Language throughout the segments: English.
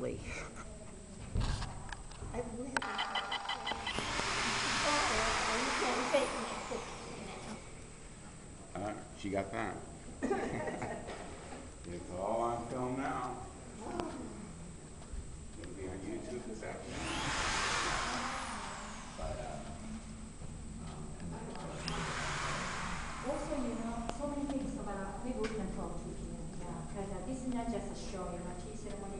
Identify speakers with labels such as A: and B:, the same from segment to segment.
A: Hardly.
B: I really Oh, you can't fake me.
C: Uh, she got that. It's all on film now. It'll be on YouTube this afternoon.
D: Also, you know, so many things about maybe we can talk to you. Yeah, because uh, this is not just a show, you know, tea ceremony, tomorrow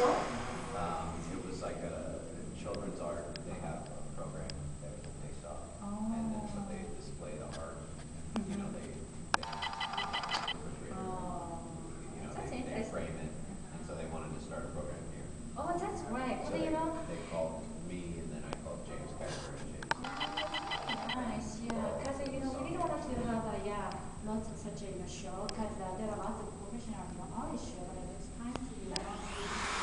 D: for?
E: Um, it was like a children's art. They have a program that they saw, oh.
D: and then so they
E: oh. display the art. Mm -hmm. You know, mm-hmm. they, they oh. you know, that's they, they frame it, and so they wanted to start a program here.
D: Oh, that's right. So well, you know,
E: they called me, and then I called James Kaiser and James. Oh, nice, yeah. Because you know, we don't want to have
D: a yeah, Lots of such a show because uh, there are lots of professional artists, but it's time to. You know,